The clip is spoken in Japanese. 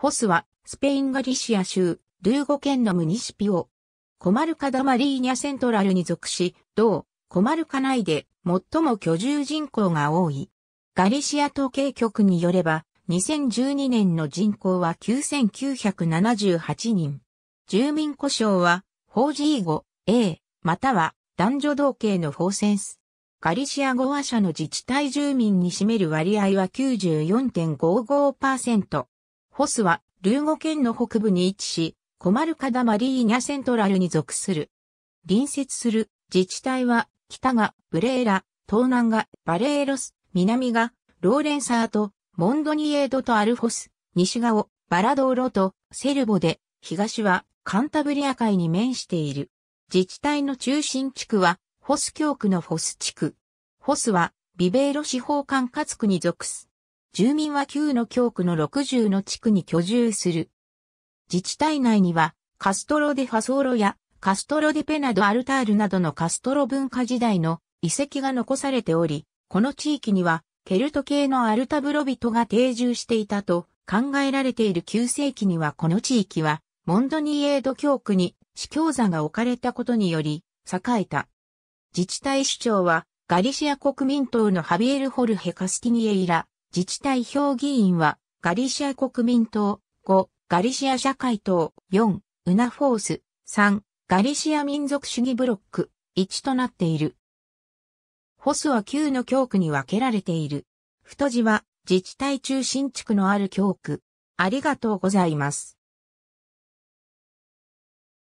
ホスはスペインガリシア州ルーゴ県のムニシピオ。コマルカダマリーニャセントラルに属し、同コマルカ内で最も居住人口が多い。ガリシア統計局によれば、2012年の人口は9978人。住民故障は、4G 語、A、または男女同型のフォーセンス。ガリシア語話者の自治体住民に占める割合は94.55%。ホスは、ルーゴ県の北部に位置し、コマルカダマリーニャセントラルに属する。隣接する自治体は、北がブレーラ、東南がバレーロス、南がローレンサーとモンドニエードとアルフォス、西側バラドーロとセルボで、東はカンタブリア海に面している。自治体の中心地区はホス教区のフォス地区。ホスはビベーロ司法管轄区に属す。住民は9の教区の60の地区に居住する。自治体内にはカストロデファソーロやカストロデペナドアルタールなどのカストロ文化時代の遺跡が残されており、この地域にはケルト系のアルタブロ人が定住していたと考えられている9世紀にはこの地域はモンドニエード教区に司教座が置かれたことにより栄えた。自治体首長はガリシア国民党のハビエル・ホルヘ・カスティニエイラ、自治体評議員はガリシア国民党5、ガリシア社会党4、ウナフォース3、ガリシア民族主義ブロック1となっている。ホスは9の教区に分けられている。太字は自治体中心地区のある教区。ありがとうございます。